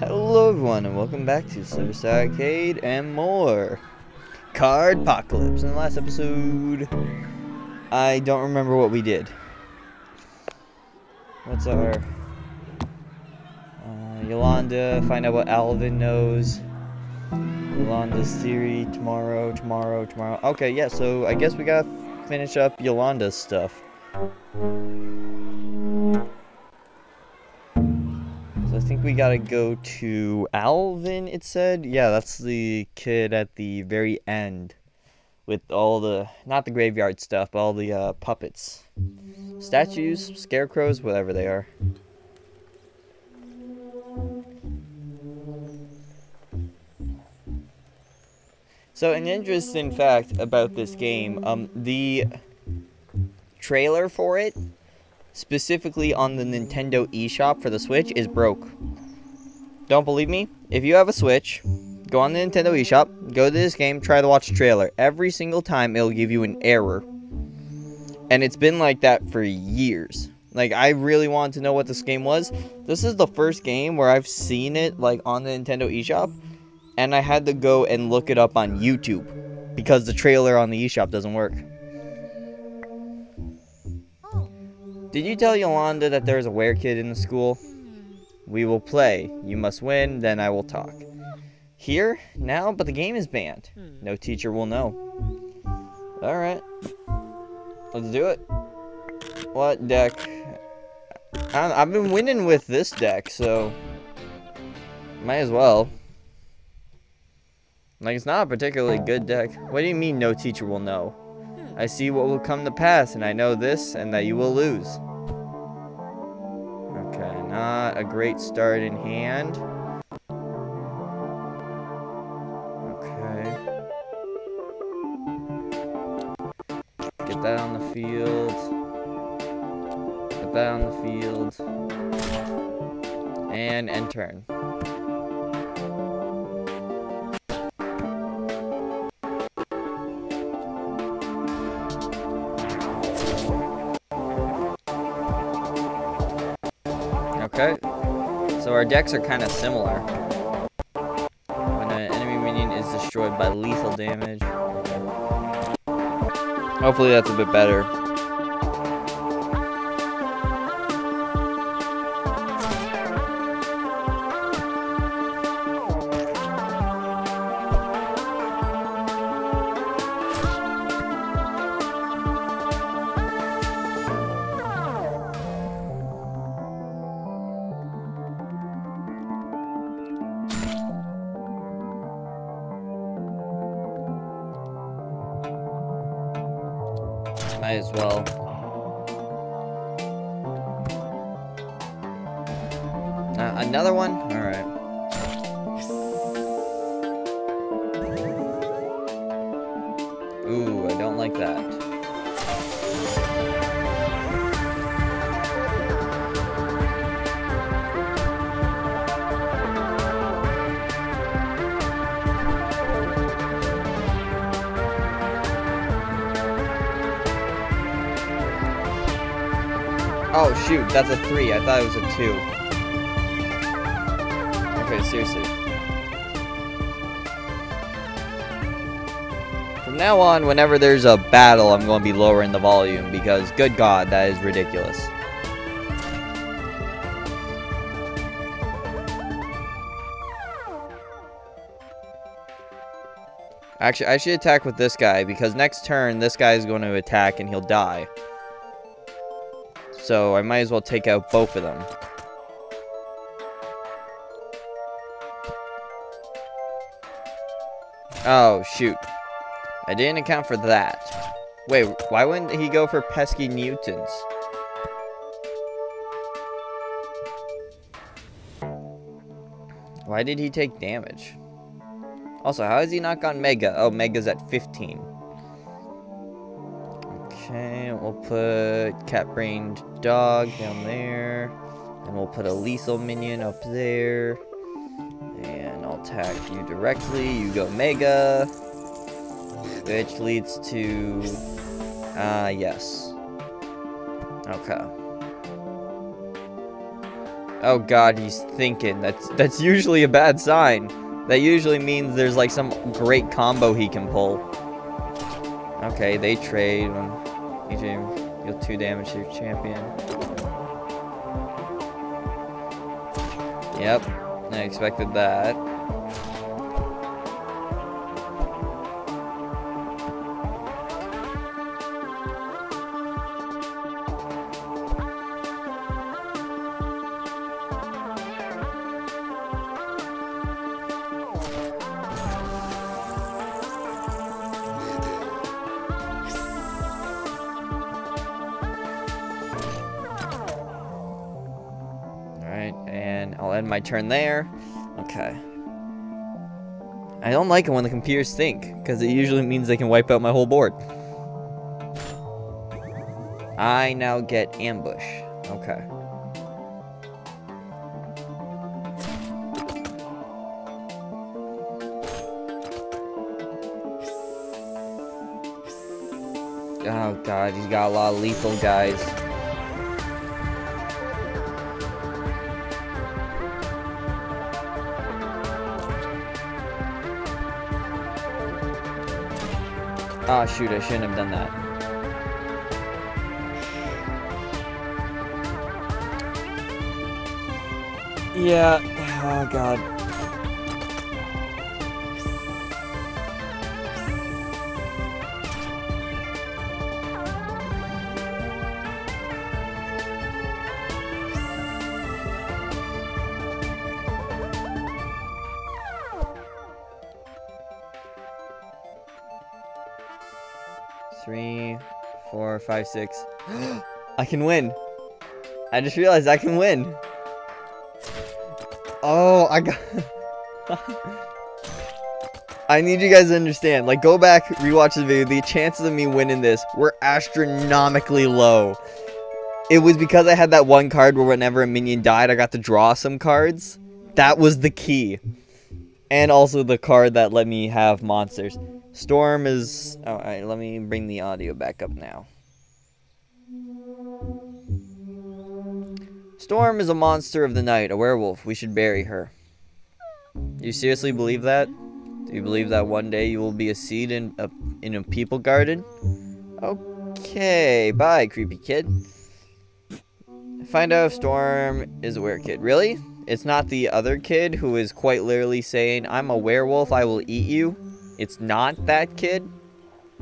Hello everyone and welcome back to SliverStar Arcade and more. Cardpocalypse. In the last episode, I don't remember what we did. What's our... Uh, Yolanda, find out what Alvin knows. Yolanda's theory, tomorrow, tomorrow, tomorrow. Okay, yeah, so I guess we gotta finish up Yolanda's stuff. I think we gotta go to Alvin, it said. Yeah, that's the kid at the very end. With all the, not the graveyard stuff, but all the uh, puppets. Statues, scarecrows, whatever they are. So an interesting fact about this game, um, the trailer for it specifically on the Nintendo eShop for the Switch, is broke. Don't believe me? If you have a Switch, go on the Nintendo eShop, go to this game, try to watch the trailer. Every single time, it'll give you an error. And it's been like that for years. Like, I really wanted to know what this game was. This is the first game where I've seen it, like, on the Nintendo eShop. And I had to go and look it up on YouTube. Because the trailer on the eShop doesn't work. Did you tell Yolanda that there is a were-kid in the school? We will play. You must win, then I will talk. Here? Now? But the game is banned. Hmm. No teacher will know. Alright. Let's do it. What deck? I've been winning with this deck, so... Might as well. Like, it's not a particularly good deck. What do you mean no teacher will know? I see what will come to pass, and I know this, and that you will lose. Okay, not a great start in hand. Okay. Get that on the field. Get that on the field. And end turn. Decks are kind of similar. When an enemy minion is destroyed by lethal damage. Hopefully that's a bit better. Shoot, that's a three. I thought it was a two. Okay, seriously. From now on, whenever there's a battle, I'm going to be lowering the volume because, good god, that is ridiculous. Actually, I should attack with this guy because next turn, this guy is going to attack and he'll die. So I might as well take out both of them. Oh, shoot. I didn't account for that. Wait, why wouldn't he go for pesky mutants? Why did he take damage? Also, how has he not gone Mega? Oh, Mega's at 15. Okay, we'll put cat-brained dog down there. And we'll put a lethal minion up there. And I'll attack you directly. You go Mega. Which leads to... Ah, uh, yes. Okay. Oh god, he's thinking. That's that's usually a bad sign. That usually means there's like some great combo he can pull. Okay, they trade. When deal 2 damage to your champion. Yep, I expected that. End my turn there. Okay. I don't like it when the computers think, because it usually means they can wipe out my whole board. I now get ambush. Okay. Oh god, he's got a lot of lethal guys. Ah, oh, shoot, I shouldn't have done that. Yeah, oh god. Three, four, five, six. I can win. I just realized I can win. Oh, I got... I need you guys to understand. Like, go back, rewatch the video. The chances of me winning this were astronomically low. It was because I had that one card where whenever a minion died, I got to draw some cards. That was the key. And also the card that let me have monsters. Storm is... Oh, Alright, let me bring the audio back up now. Storm is a monster of the night, a werewolf. We should bury her. You seriously believe that? Do you believe that one day you will be a seed in a, in a people garden? Okay, bye, creepy kid. Find out if Storm is a werewolf kid. Really? It's not the other kid who is quite literally saying, I'm a werewolf, I will eat you? It's not that kid.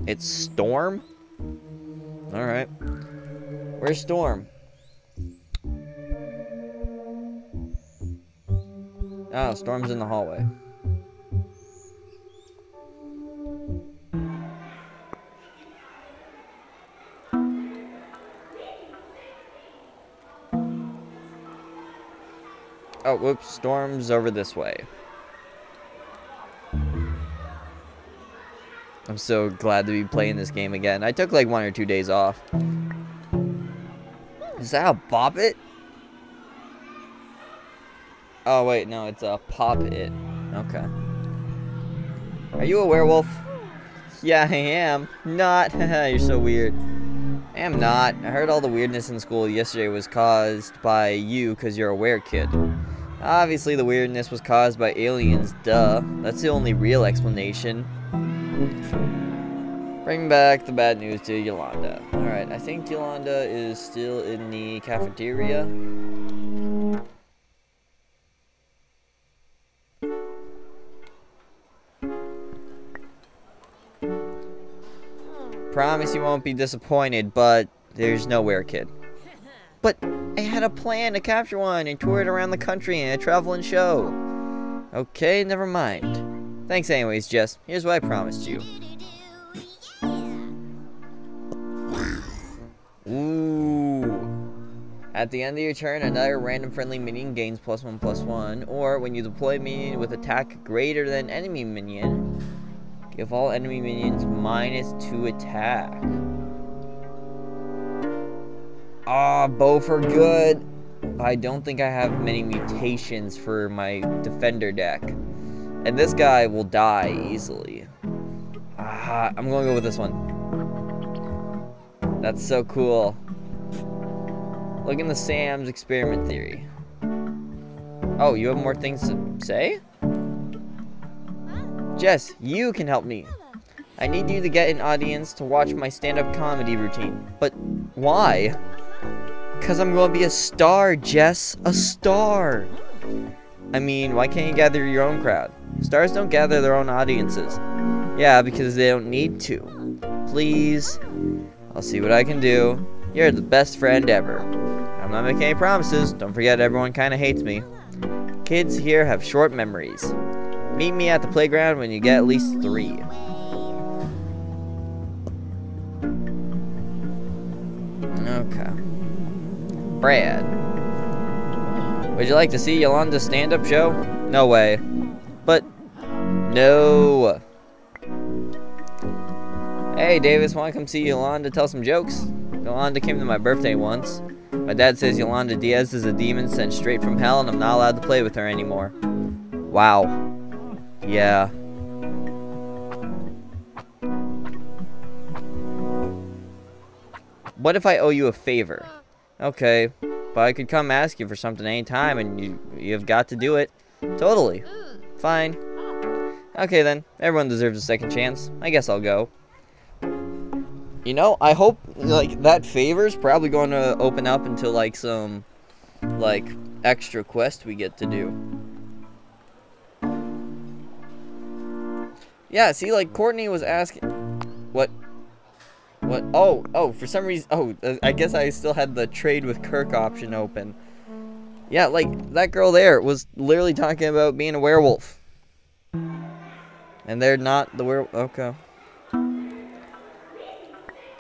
It's Storm. Alright. Where's Storm? Oh, Storm's in the hallway. Oh, whoops. Storm's over this way. I'm so glad to be playing this game again. I took like one or two days off. Is that a Bop It? Oh, wait, no, it's a Pop It. Okay. Are you a werewolf? Yeah, I am. Not. You're so weird. I am not. I heard all the weirdness in school yesterday was caused by you because you're a were kid. Obviously, the weirdness was caused by aliens, duh. That's the only real explanation. Bring back the bad news to Yolanda. Alright, I think Yolanda is still in the cafeteria. Promise you won't be disappointed, but there's nowhere, kid. But I had a plan to capture one and tour it around the country in a traveling show. Okay, never mind. Thanks anyways, Jess. Here's what I promised you. Ooh. At the end of your turn, another random friendly minion gains plus one plus one, or when you deploy minion with attack greater than enemy minion, give all enemy minions minus two attack. Ah, oh, both are good. I don't think I have many mutations for my defender deck. And this guy will die easily. Ah, I'm going to go with this one. That's so cool. Look in the Sam's experiment theory. Oh, you have more things to say? Jess, you can help me. I need you to get an audience to watch my stand-up comedy routine. But why? Because I'm going to be a star, Jess. A star. I mean, why can't you gather your own crowd? Stars don't gather their own audiences. Yeah, because they don't need to. Please. I'll see what I can do. You're the best friend ever. I'm not making any promises. Don't forget everyone kind of hates me. Kids here have short memories. Meet me at the playground when you get at least three. Okay. Brad. Would you like to see Yolanda's stand-up show? No way. But, no. Hey, Davis, want to come see Yolanda tell some jokes? Yolanda came to my birthday once. My dad says Yolanda Diaz is a demon sent straight from hell and I'm not allowed to play with her anymore. Wow. Yeah. What if I owe you a favor? Okay, but I could come ask you for something anytime and you, you've got to do it. Totally. Fine. Okay then, everyone deserves a second chance. I guess I'll go. You know, I hope, like, that favor's probably going to open up into, like, some, like, extra quest we get to do. Yeah, see, like, Courtney was asking... What? What? Oh, oh, for some reason... Oh, uh, I guess I still had the trade with Kirk option open. Yeah, like, that girl there was literally talking about being a werewolf. And they're not the werewolf... Okay.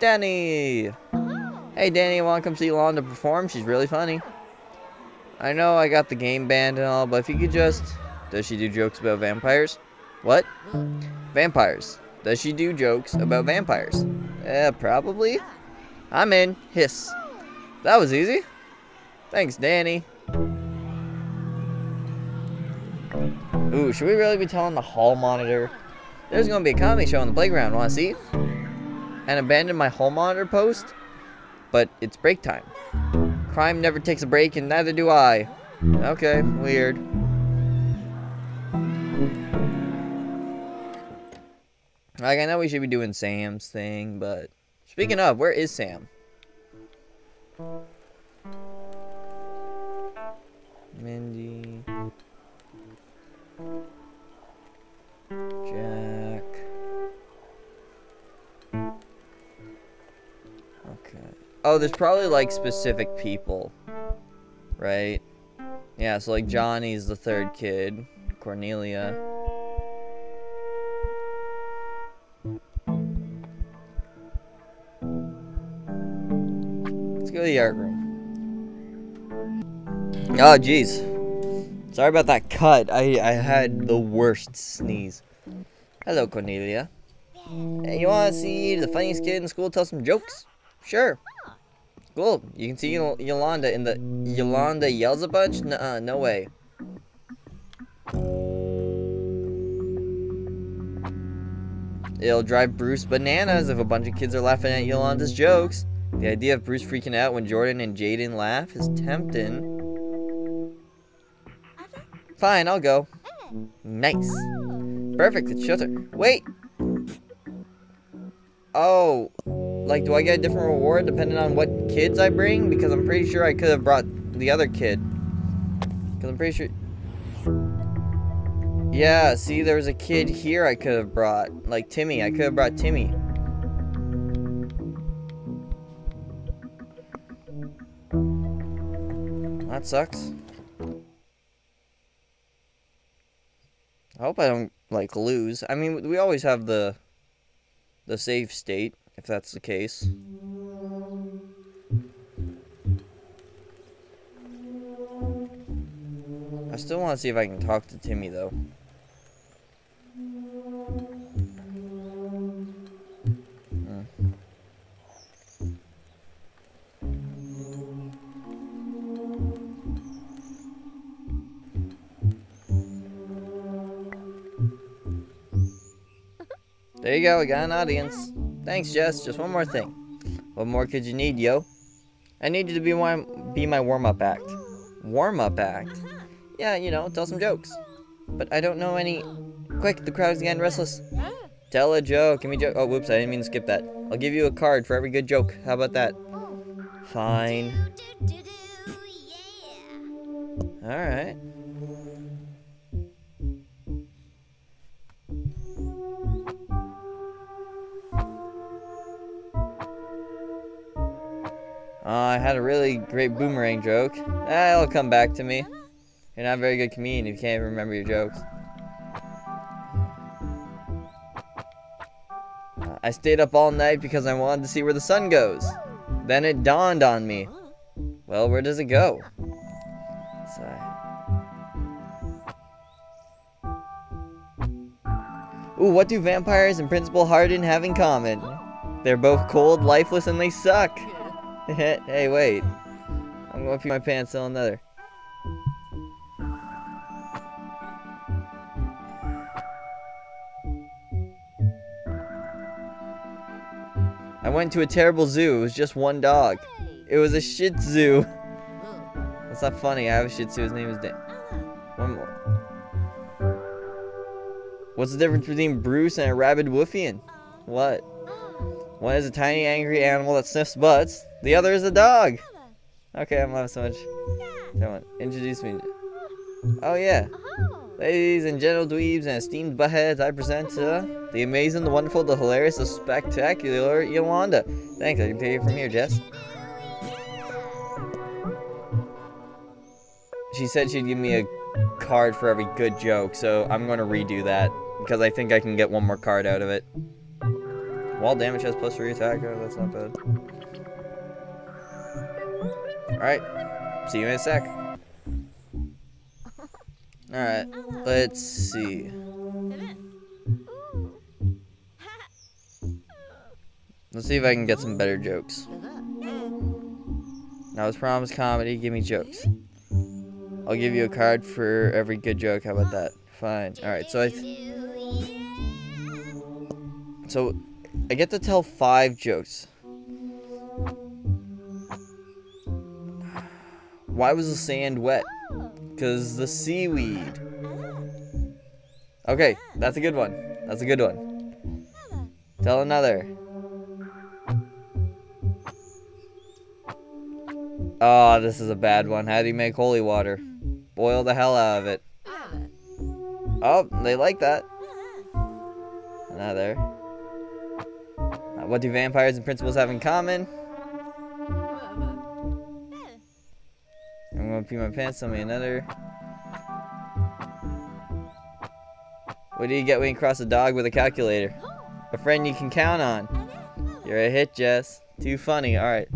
Danny! Hey, Danny, want to come see Yolanda perform? She's really funny. I know I got the game banned and all, but if you could just... Does she do jokes about vampires? What? Vampires. Does she do jokes about vampires? Yeah, probably. I'm in. Hiss. That was easy. Thanks, Danny. Ooh, should we really be telling the hall monitor? There's gonna be a comedy show on the playground, wanna see? and abandon my hall monitor post, but it's break time. Crime never takes a break, and neither do I. Okay, weird. Like, I know we should be doing Sam's thing, but... Mm-hmm. Speaking of, where is Sam? Mindy... Jack... Okay. Oh, there's probably like specific people. Right? Yeah, so like Johnny's the third kid. Cornelia. Go to the art room. Oh, jeez. Sorry about that cut. I, I had the worst sneeze. Hello, Cornelia. Hey, you want to see the funniest kid in school tell some jokes? Sure. Cool. You can see Yolanda in the... Yolanda yells a bunch? Nuh-uh, no way. It'll drive Bruce bananas if a bunch of kids are laughing at Yolanda's jokes. The idea of Bruce freaking out when Jordan and Jaden laugh is tempting. Fine, I'll go. Nice. Perfect, it's shelter. Wait! Oh, like, do I get a different reward depending on what kids I bring? Because I'm pretty sure I could have brought the other kid. Because I'm pretty sure... Yeah, see, there was a kid here I could have brought. Like, Timmy. I could have brought Timmy. That sucks. I hope I don't, like, lose. I mean, we always have the the save state if that's the case. I still want to see if I can talk to Timmy, though. There you go, we got an audience. Thanks, Jess. Just one more thing. What more could you need, yo? I need you to be my, be my warm-up act. Warm-up act? Yeah, you know, tell some jokes. But I don't know any. Quick, the crowd's getting restless. Tell a joke. Give me joke. Oh, whoops, I didn't mean to skip that. I'll give you a card for every good joke. How about that? Fine. Alright. Oh, I had a really great boomerang joke. It'll come back to me. You're not a very good comedian if you can't even remember your jokes. Uh, I stayed up all night because I wanted to see where the sun goes. Then it dawned on me. Well, where does it go? Sigh. Ooh, what do vampires and Principal Hardin have in common? They're both cold, lifeless, and they suck. hey, wait. I'm going to pee my pants on another. I went to a terrible zoo. It was just one dog. It was a Shih Tzu. That's not funny. I have a Shih Tzu. His name is Dan. One more. What's the difference between Bruce and a rabid Woofian? What? One is a tiny angry animal that sniffs butts. The other is a dog. Okay, I'm having so much. Come on, introduce me. Oh yeah. Ladies and gentle dweebs and esteemed buttheads, I present uh, the amazing, the wonderful, the hilarious, the spectacular Yolanda. Thanks, I can take it from here, Jess. She said she'd give me a card for every good joke, so I'm going to redo that, because I think I can get one more card out of it. Wall damage has plus 3 attack, oh, that's not bad. Alright, see you in a sec. Alright, let's see. Let's see if I can get some better jokes. Now, it's promised comedy, give me jokes. I'll give you a card for every good joke, how about that? Fine. Alright, so I... so, I get to tell five jokes. Why was the sand wet? Because the seaweed. Okay, that's a good one. That's a good one. Tell another. Oh, this is a bad one. How do you make holy water? Boil the hell out of it. Oh, they like that. Another. What do vampires and principals have in common? I'm gonna pee my pants on me another. What do you get when you cross a dog with a calculator? A friend you can count on. You're a hit, Jess. Too funny. Alright.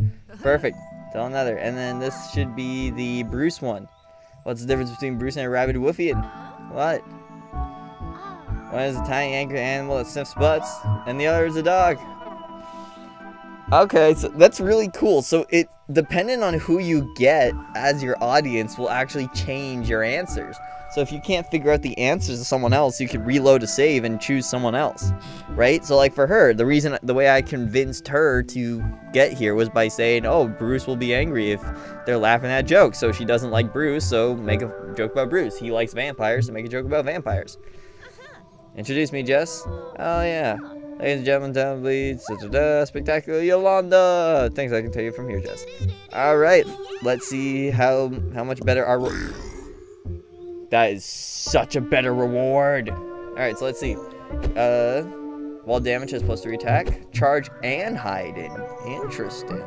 Perfect. Tell another. And then this should be the Bruce one. What's the difference between Bruce and a rabid Woofian? What? One is a tiny angry animal that sniffs butts, and the other is a dog. Okay, so that's really cool. So it depending on who you get as your audience will actually change your answers. So if you can't figure out the answers to someone else, you could reload a save and choose someone else, right? So like for her, the reason, the way I convinced her to get here was by saying, oh, Bruce will be angry if they're laughing at jokes. So she doesn't like Bruce, so make a joke about Bruce. He likes vampires, so make a joke about vampires. Uh-huh. Introduce me, Jess. Oh yeah. Ladies and gentlemen, down bleeds, da, da, da, spectacular Yolanda. Things I can tell you from here, Jess. All right, let's see how how much better our. That is such a better reward. All right, so let's see. Uh, wall damage has plus three attack, charge, and hiding. Interesting.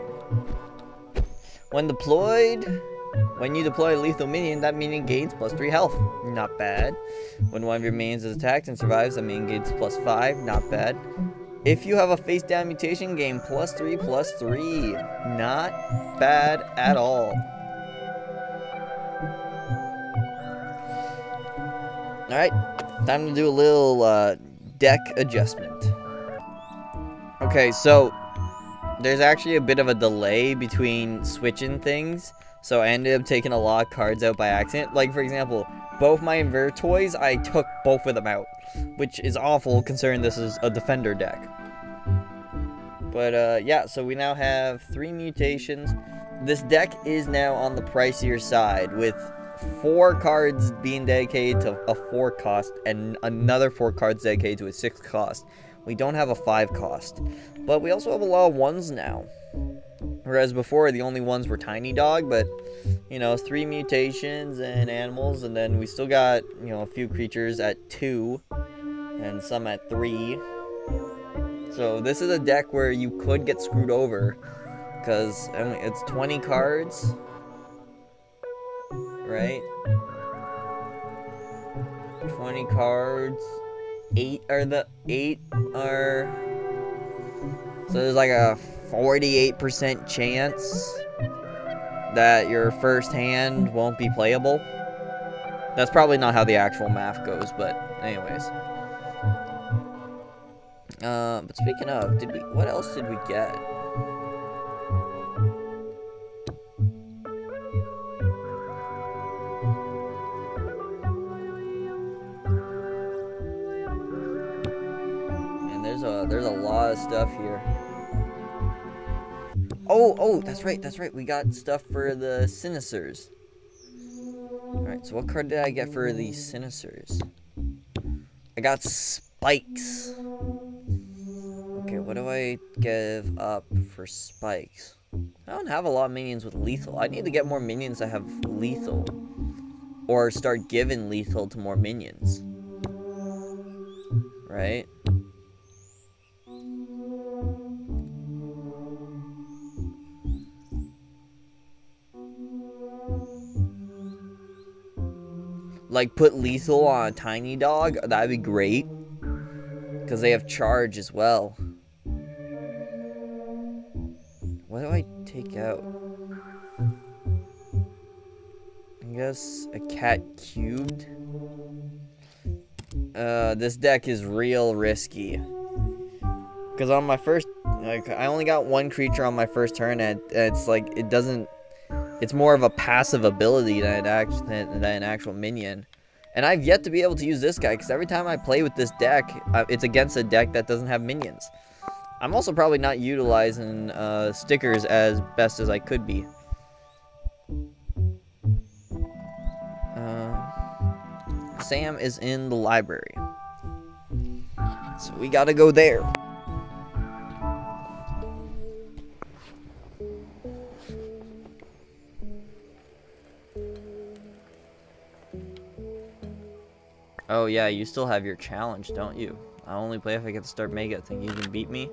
When deployed, when you deploy a lethal minion, that minion gains plus 3 health. Not bad. When one of your minions is attacked and survives, that minion gains plus 5. Not bad. If you have a face down mutation, gain plus 3 plus 3. Not bad at all. Alright, time to do a little uh, deck adjustment. Okay, so there's actually a bit of a delay between switching things. So I ended up taking a lot of cards out by accident. Like, for example, both my Invertoys, I took both of them out. Which is awful, considering this is a Defender deck. But, uh, yeah, so we now have three mutations. This deck is now on the pricier side, with four cards being dedicated to a four cost and another four cards dedicated to a six cost. We don't have a five cost. But we also have a lot of ones now. Whereas before, the only ones were Tiny Dog, but, you know, three mutations and animals, and then we still got, you know, a few creatures at two, and some at three. So this is a deck where you could get screwed over, because it's 20 cards, right? 20 cards, 8 are the, 8 are, so there's like a 48% chance that your first hand won't be playable. That's probably not how the actual math goes, but anyways. Uh, but speaking of, did we? What else did we get? And there's a there's a lot of stuff here. Oh, oh, that's right, that's right. We got stuff for the Sinisters. Alright, so what card did I get for the Sinisters? I got Spikes. Okay, what do I give up for Spikes? I don't have a lot of minions with lethal. I need to get more minions that have lethal. Or start giving lethal to more minions. Right? Like put lethal on a tiny dog, that'd be great. Because they have charge as well. What do I take out? I guess a cat cubed. Uh, this deck is real risky. Because on my first, like, I only got one creature on my first turn, and it's like, it doesn't it's more of a passive ability than an, than, than an actual minion. And I've yet to be able to use this guy, because every time I play with this deck, uh, it's against a deck that doesn't have minions. I'm also probably not utilizing uh, stickers as best as I could be. Uh, Sam is in the library. So we gotta go there. Oh yeah, you still have your challenge, don't you? I only play if I get to start Mega. Think you can beat me?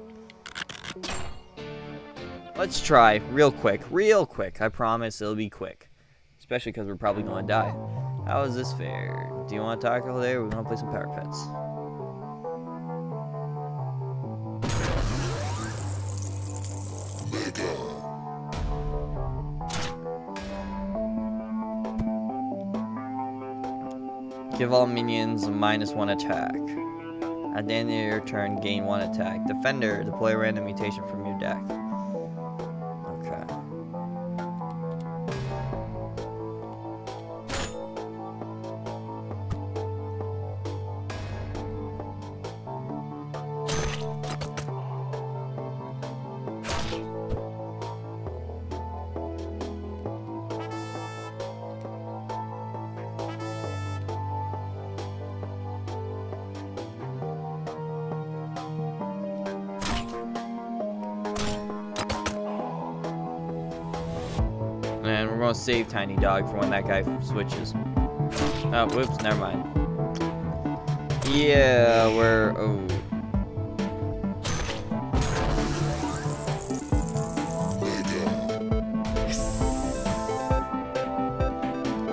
Let's try, real quick, real quick. I promise it'll be quick. Especially because we're probably going to die. How is this fair? Do you want to talk over there? we want to play some Power Pets. Give all minions minus one attack. At the end of your turn, gain one attack. Defender, deploy a random mutation from your deck. Save Tiny Dog for when that guy switches. Oh, whoops, never mind. Yeah, we're... Oh.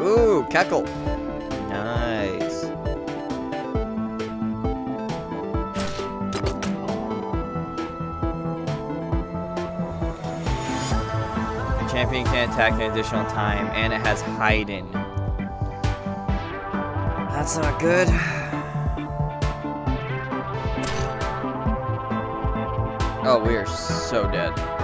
Ooh, Keckle. Champion can attack an additional time, and it has hiding. That's not good. Oh, we are so dead.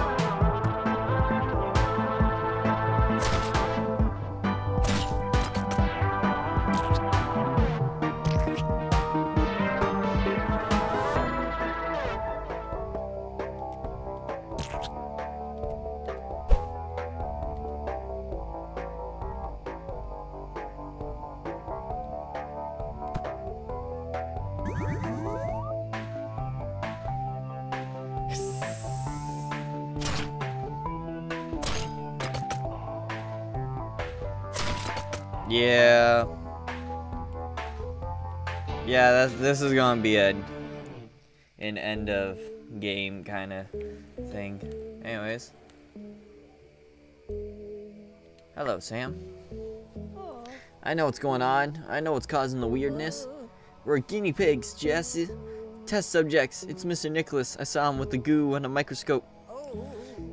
This is gonna be a an end of game kind of thing. Anyways. Hello, Sam. I know what's going on. I know what's causing the weirdness. We're guinea pigs, Jesse. Test subjects. It's Mr. Nicholas. I saw him with the goo and a microscope.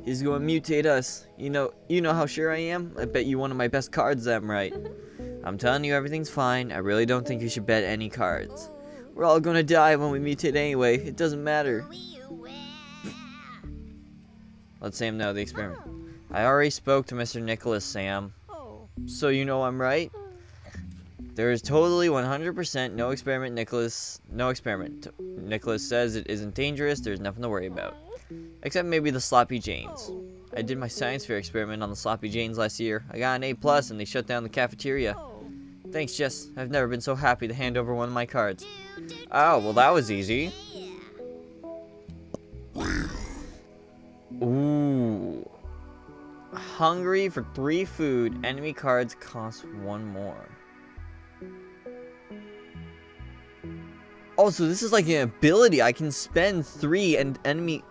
He's going to mutate us. You know, you know how sure I am? I bet you one of my best cards I'm right. I'm telling you everything's fine. I really don't think you should bet any cards. We're all gonna die when we mutate anyway. It doesn't matter. Let Sam know the experiment. I already spoke to Mr. Nicholas, Sam. So you know I'm right? There is totally 100% no experiment, Nicholas. No experiment. Nicholas says it isn't dangerous. There's nothing to worry about. Except maybe the Sloppy Janes. I did my science fair experiment on the Sloppy Janes last year. I got an A plus and they shut down the cafeteria. Thanks, Jess. I've never been so happy to hand over one of my cards. Oh, well that was easy. Ooh. Hungry for three food. Enemy cards cost one more. Oh, so this is like an ability. I can spend three and enemy...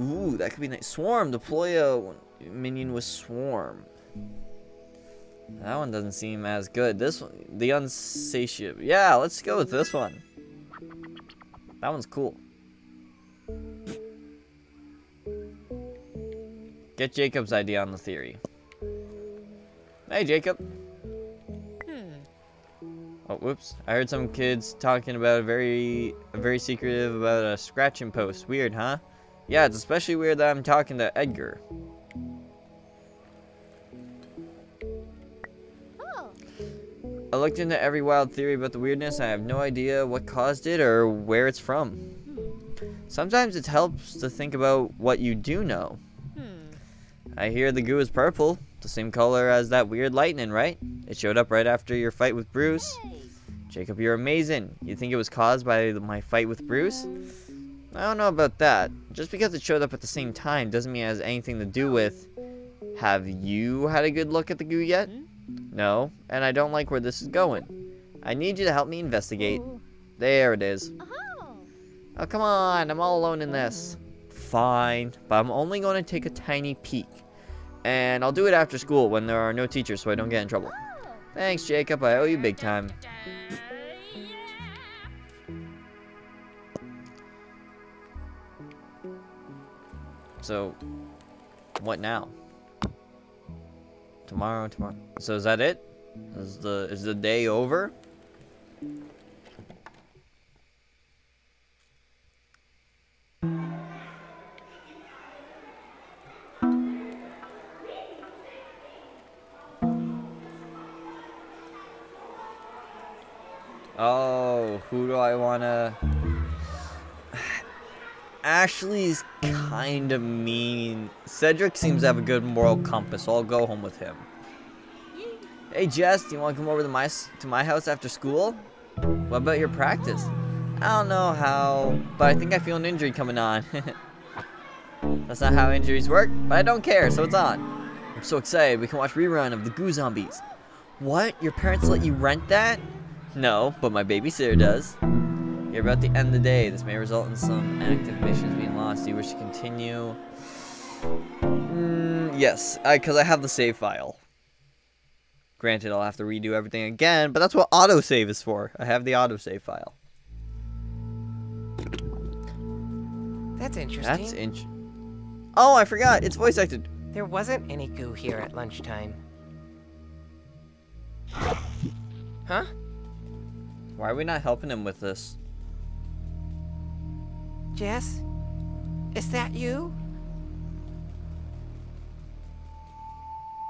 Ooh, that could be nice. Swarm. Deploy a minion with Swarm. That one doesn't seem as good. This one, the Unsatiable. Yeah, let's go with this one. That one's cool. Get Jacob's idea on the theory. Hey, Jacob. Hmm. Oh, whoops. I heard some kids talking about a very, a very secretive about a scratching post. Weird, huh? Yeah, it's especially weird that I'm talking to Edgar. I looked into every wild theory about the weirdness. I have no idea what caused it or where it's from. Sometimes it helps to think about what you do know. I hear the goo is purple, the same color as that weird lightning, right? It showed up right after your fight with Bruce. Jacob, you're amazing. You think it was caused by my fight with Bruce? I don't know about that. Just because it showed up at the same time doesn't mean it has anything to do with... Have you had a good look at the goo yet? No, and I don't like where this is going. I need you to help me investigate. There it is. Oh, oh come on, I'm all alone in this. Fine, but I'm only going to take a tiny peek. And I'll do it after school when there are no teachers so I don't get in trouble. Thanks, Jacob. I owe you big time. So, what now? Tomorrow, tomorrow. So is that it? Is the is the day over? Oh, who do I wanna? Ashley's kinda mean. Cedric seems to have a good moral compass, so I'll go home with him. Hey Jess, do you want to come over to my to my house after school? What about your practice? I don't know how, but I think I feel an injury coming on. That's not how injuries work, but I don't care, so it's on. I'm so excited, we can watch rerun of the Goo Zombies. What? Your parents let you rent that? No, but my babysitter does. You're about to end the day. This may result in some active missions being lost. Do you wish to continue? Mm, yes, because I, I have the save file. Granted, I'll have to redo everything again, but that's what autosave is for. I have the autosave file. That's interesting. That's int. Oh, I forgot. It's voice acted. There wasn't any goo here at lunchtime. Huh? Why are we not helping him with this? Jess? Is that you?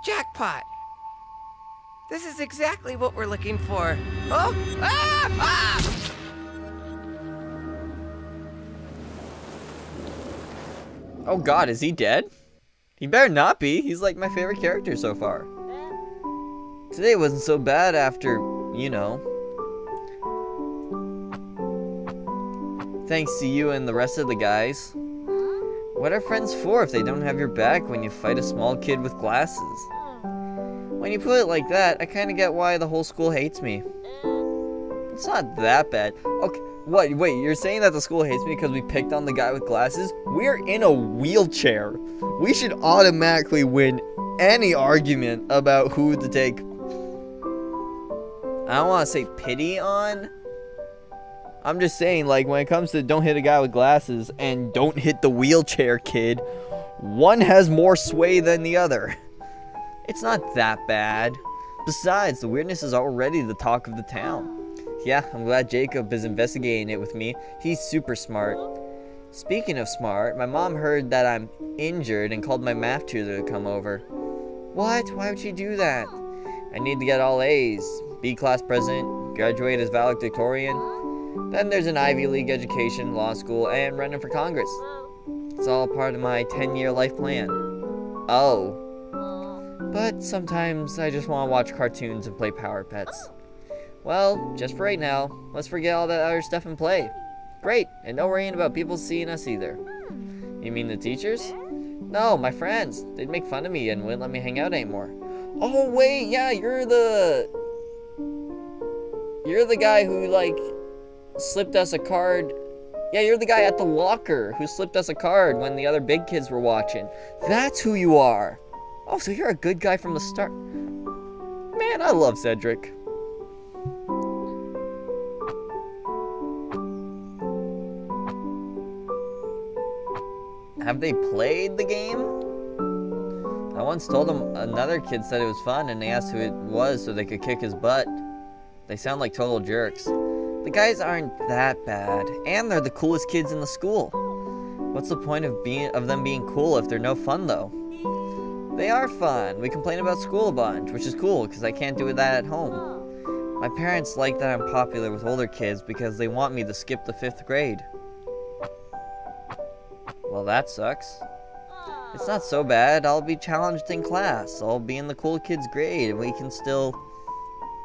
Jackpot! This is exactly what we're looking for. Oh! Ah! Ah! Oh god, is he dead? He better not be. He's like my favorite character so far. Today wasn't so bad after, you know. Thanks to you and the rest of the guys. What are friends for if they don't have your back when you fight a small kid with glasses? When you put it like that, I kind of get why the whole school hates me. It's not that bad. Okay, what? Wait, you're saying that the school hates me because we picked on the guy with glasses? We're in a wheelchair. We should automatically win any argument about who to take. I don't want to say pity on. I'm just saying, like, when it comes to don't hit a guy with glasses and don't hit the wheelchair kid, one has more sway than the other. It's not that bad. Besides, the weirdness is already the talk of the town. Yeah, I'm glad Jacob is investigating it with me. He's super smart. Speaking of smart, my mom heard that I'm injured and called my math tutor to come over. What? Why would she do that? I need to get all A's, B class president, graduate as valedictorian. Then there's an Ivy League education, law school, and running for Congress. It's all part of my 10 year life plan. Oh. But sometimes I just want to watch cartoons and play Power Pets. Well, just for right now, let's forget all that other stuff and play. Great, and no worrying about people seeing us either. You mean the teachers? No, my friends. They'd make fun of me and wouldn't let me hang out anymore. Oh, wait, yeah, you're the... You're the guy who, like, slipped us a card. Yeah, you're the guy at the locker who slipped us a card when the other big kids were watching. That's who you are. Oh, so you're a good guy from the start. Man, I love Cedric. Have they played the game? I once told them another kid said it was fun and they asked who it was so they could kick his butt. They sound like total jerks. The guys aren't that bad, and they're the coolest kids in the school. What's the point of being of them being cool if they're no fun though? They are fun. We complain about school a bunch, which is cool because I can't do that at home. My parents like that I'm popular with older kids because they want me to skip the fifth grade. Well, that sucks. It's not so bad. I'll be challenged in class. I'll be in the cool kids' grade, and we can still...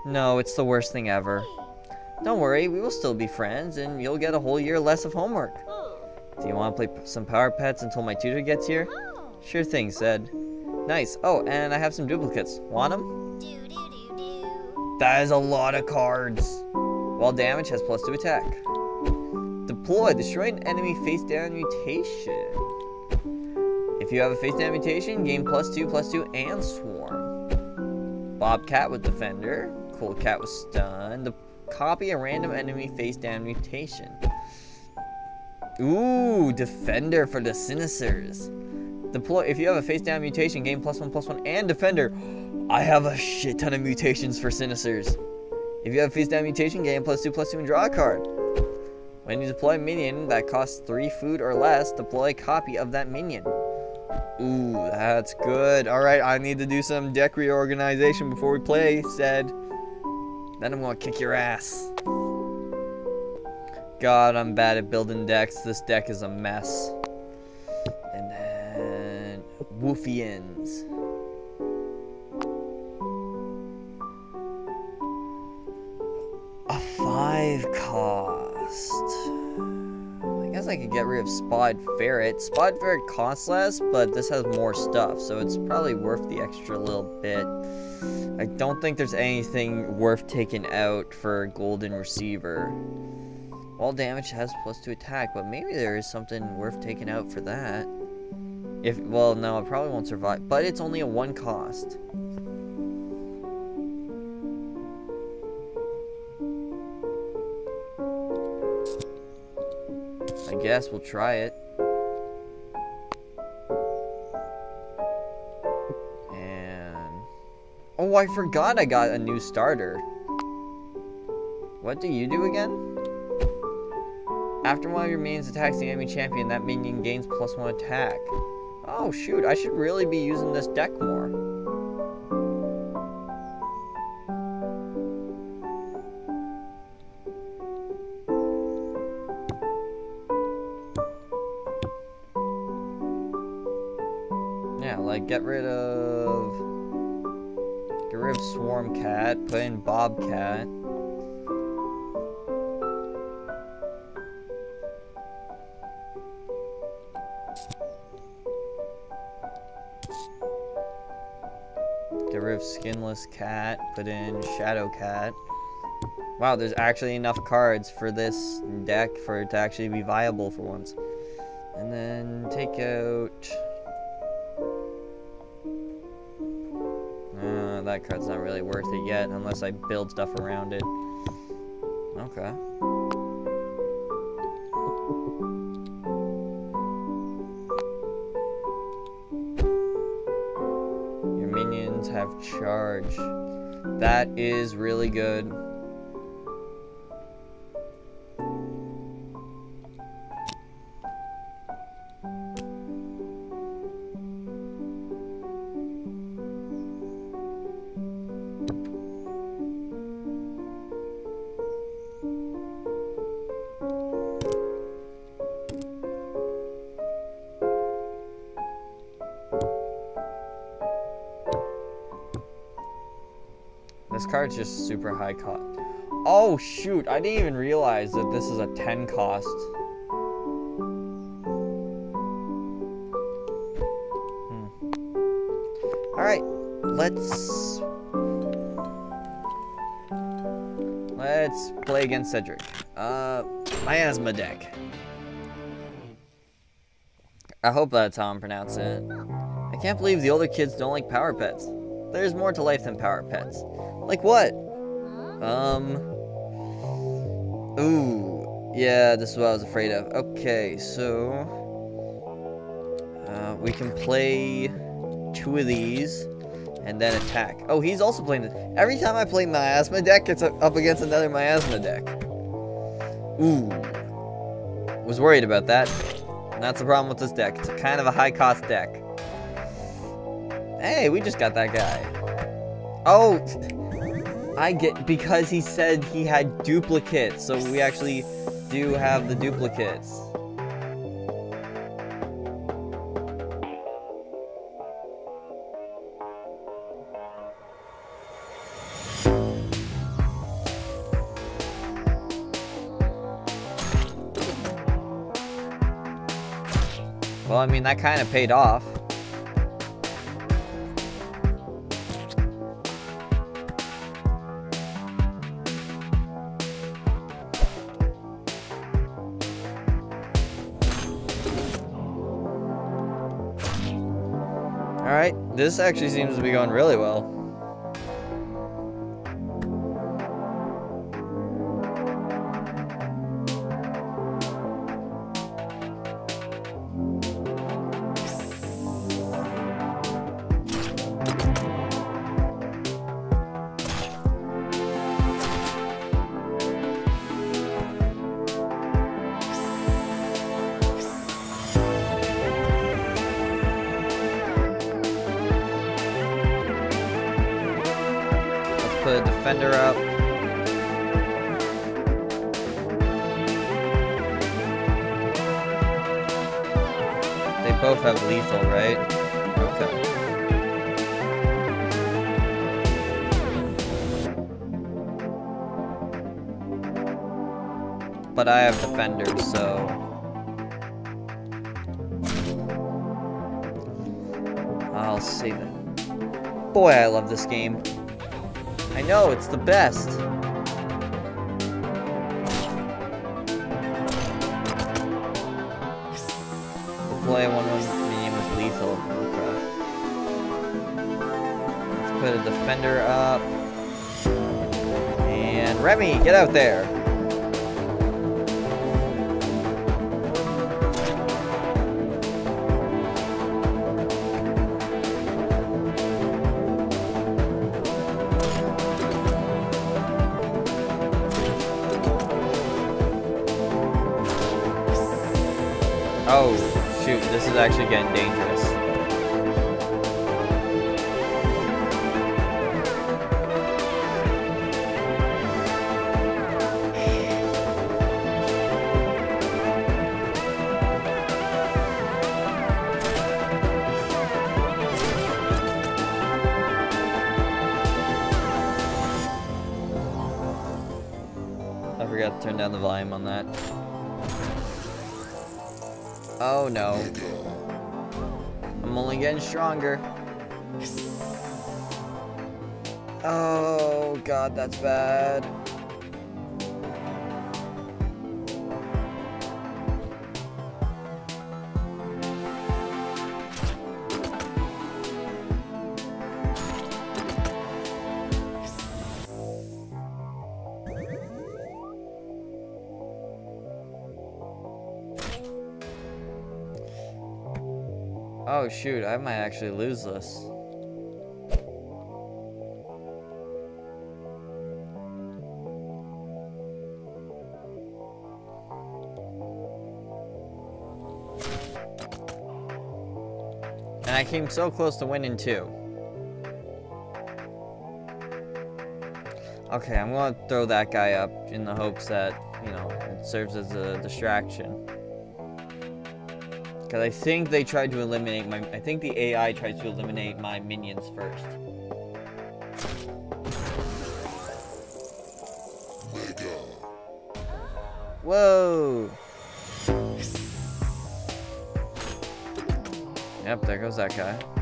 No, it's the worst thing ever. Don't worry, we will still be friends, and you'll get a whole year less of homework. Do you want to play some Power Pets until my tutor gets here? Sure thing, Ced. Nice. Oh, and I have some duplicates. Want them? That is a lot of cards. While damage has plus 2 attack. Deploy. Destroy an enemy face down mutation. If you have a face down mutation, gain plus 2, plus 2, and swarm. Bobcat with Defender. Cool Cat with Stun. Copy a random enemy face down mutation. Ooh, Defender for the Sinisters. Deploy if you have a face down mutation, gain plus one plus one and defender. I have a shit ton of mutations for Sinisters. If you have a face down mutation, gain plus two plus two and draw a card. When you deploy a minion that costs three food or less, deploy a copy of that minion. Ooh, that's good. Alright, I need to do some deck reorganization before we play, Ced. Then I'm gonna kick your ass. God, I'm bad at building decks. This deck is a mess. And then Woofians. A five cost. I guess I could get rid of Spod Ferret. Spod Ferret costs less, but this has more stuff, so it's probably worth the extra little bit. I don't think there's anything worth taking out for Golden Receiver. All damage has plus two attack, but maybe there is something worth taking out for that. If well, no, it probably won't survive. But it's only a one cost. I guess we'll try it. Oh, I forgot I got a new starter. What do you do again? After one of your minions attacks the enemy champion, that minion gains plus one attack. Oh shoot, I should really be using this deck more. Cat, put in Shadow Cat. Wow, there's actually enough cards for this deck for it to actually be viable for once. And then take out... Uh, that card's not really worth it yet, unless I build stuff around it. Okay. Charge. That is really good. Card's just super high cost. Oh shoot, I didn't even realize that this is a 10 cost. Hmm. Alright, let's... Let's play against Cedric. Uh, miasma deck. I hope that's how I'm pronouncing it. I can't believe the older kids don't like power pets. There's more to life than power pets. Like what? Um. Ooh. Yeah, this is what I was afraid of. Okay, so. Uh, we can play two of these and then attack. Oh, he's also playing it. Every time I play Miasma deck, it's up against another Miasma deck. Ooh. Was worried about that. And that's the problem with this deck. It's kind of a high cost deck. Hey, we just got that guy. Oh, I get, because he said he had duplicates, so we actually do have the duplicates. Well, I mean, that kind of paid off. This actually seems to be going really well. I love this game. I know, it's the best. Deploy one one medium with lethal. Okay. Let's put a defender up. And Remy, get out there. Actually getting dangerous. I forgot to turn down the volume on that. Oh no stronger. Oh god, that's bad. Shoot, I might actually lose this. And I came so close to winning too. Okay, I'm gonna throw that guy up in the hopes that, you know, it serves as a distraction. Because I think they tried to eliminate my... I think the AI tried to eliminate my minions first. Whoa! Yep, there goes that guy.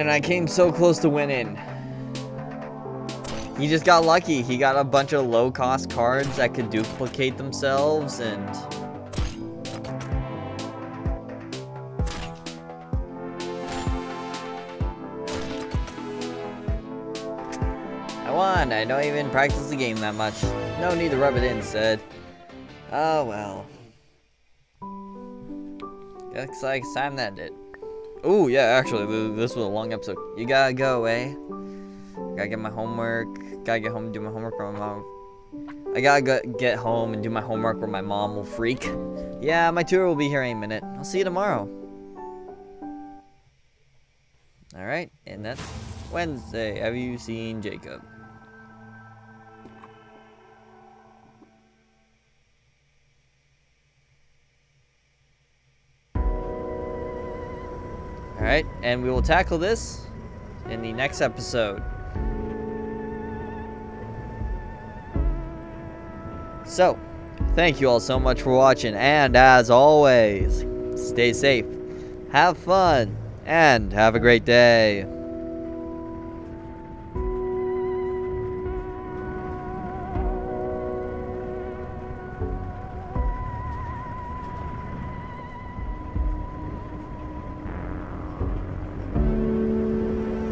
And I came so close to winning. He just got lucky. He got a bunch of low-cost cards that could duplicate themselves, and... I won. I don't even practice the game that much. No need to rub it in, Ced. Oh, well. Looks like it's time end it. Oh, yeah, actually, this was a long episode. You gotta go, eh? Gotta get my homework. Gotta get home and do my homework or my mom. I gotta go get home and do my homework or my mom will freak. Yeah, my tour will be here any minute. I'll see you tomorrow. Alright, and that's Wednesday. Have you seen Jacob? Alright, and we will tackle this in the next episode. So, thank you all so much for watching, and as always, stay safe, have fun, and have a great day.